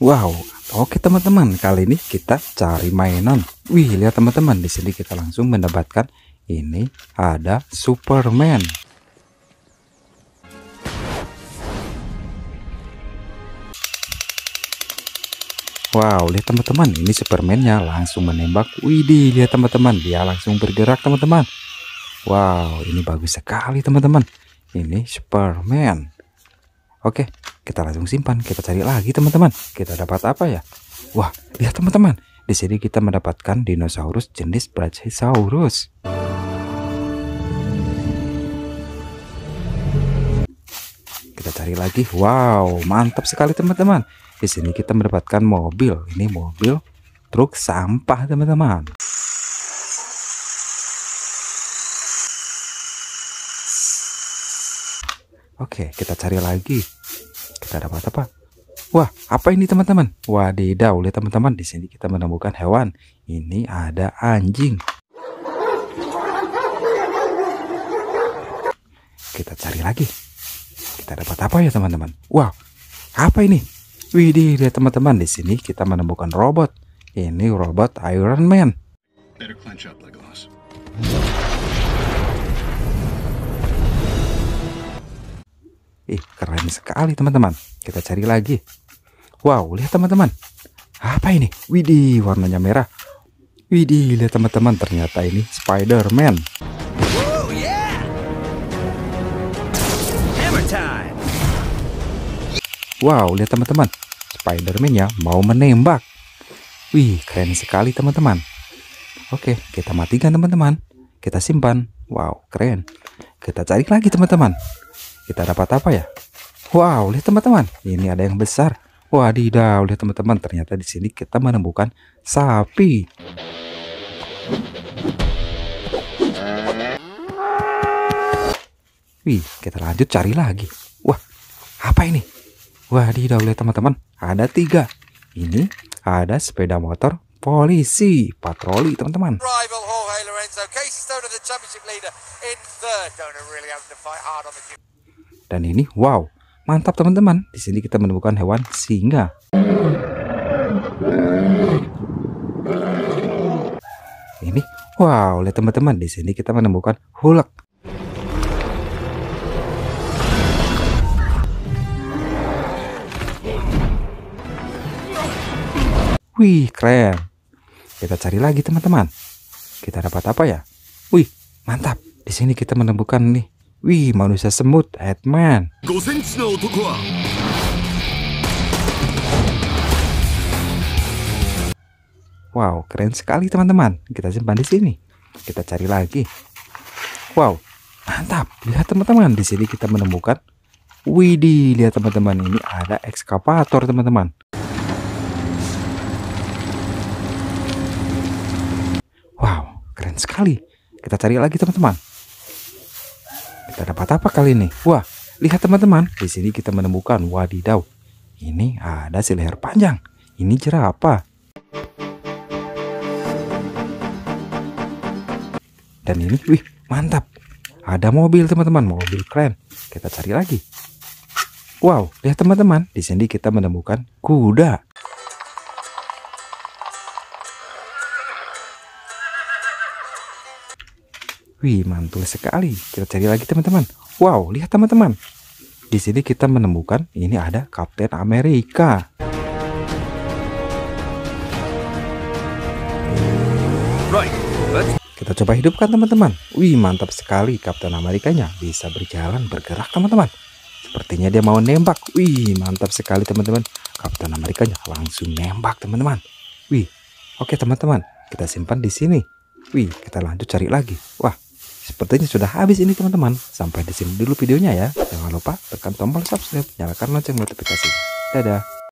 Wow, oke teman-teman, kali ini kita cari mainan. Wih, lihat teman-teman, di sini kita langsung mendapatkan ini ada Superman. Wow, lihat teman-teman, ini Supermannya langsung menembak. Widih, lihat teman-teman, dia langsung bergerak teman-teman. Wow, ini bagus sekali teman-teman. Ini Superman. Oke, kita langsung simpan. Kita cari lagi teman-teman. Kita dapat apa ya? Wah, lihat teman-teman. Di sini kita mendapatkan dinosaurus jenis Brachiosaurus. Kita cari lagi. Wow, mantap sekali teman-teman. Di sini kita mendapatkan mobil. Ini mobil truk sampah, teman-teman. Oke, kita cari lagi. Kita dapat apa? Wah, apa ini teman-teman? Wadidaw, lihat teman-teman, di sini kita menemukan hewan. Ini ada anjing. Kita cari lagi. Kita dapat apa ya teman-teman? Wow, apa ini? Widih, lihat teman-teman di sini kita menemukan robot. Ini robot Iron Man. Ih, keren sekali teman-teman. Kita cari lagi. Wow, lihat teman-teman. Apa ini? Widih, warnanya merah. Widih, lihat teman-teman, ternyata ini Spider-Man. Wow, lihat teman-teman. Spider-Man ya mau menembak. Wih, keren sekali teman-teman. Oke, kita matikan teman-teman. Kita simpan. Wow, keren. Kita cari lagi teman-teman. Kita dapat apa ya? Wow, lihat teman-teman. Ini ada yang besar. Wadidaw, lihat teman-teman. Ternyata di sini kita menemukan sapi. Wih, kita lanjut cari lagi. Wah, apa ini? Wadidaw, lihat teman-teman, ada tiga. Ini ada sepeda motor polisi patroli teman-teman. Dan ini wow, mantap teman-teman. Di sini kita menemukan hewan singa. Ini wow, lihat teman-teman, di sini kita menemukan Hulk. Wih, keren. Kita cari lagi teman-teman. Kita dapat apa ya? Wih, mantap. Di sini kita menemukan nih. Wih, manusia semut, Headman. Wow, keren sekali teman-teman. Kita simpan di sini. Kita cari lagi. Wow, mantap. Lihat teman-teman, di sini kita menemukan Widih, lihat teman-teman ini ada ekskavator teman-teman. sekali. Kita cari lagi teman-teman. Kita dapat apa kali ini? Wah, lihat teman-teman. Di sini kita menemukan wadidaw. Ini ada si leher panjang. Ini jerapah. Dan ini, wih, mantap. Ada mobil teman-teman, mobil keren. Kita cari lagi. Wow, lihat teman-teman. Di sini kita menemukan kuda. Wih, mantul sekali. Kita cari lagi teman-teman. Wow, lihat teman-teman. Di sini kita menemukan ini ada Kapten Amerika. Kita coba hidupkan teman-teman. Wih, mantap sekali Kapten Amerikanya bisa berjalan bergerak teman-teman. Sepertinya dia mau nembak. Wih, mantap sekali teman-teman. Kapten Amerikanya langsung nembak teman-teman. Wih, oke teman-teman, kita simpan di sini. Wih, kita lanjut cari lagi. Wah, Sepertinya sudah habis ini teman-teman. Sampai di sini dulu videonya ya. Jangan lupa tekan tombol subscribe, nyalakan lonceng notifikasi. Dadah.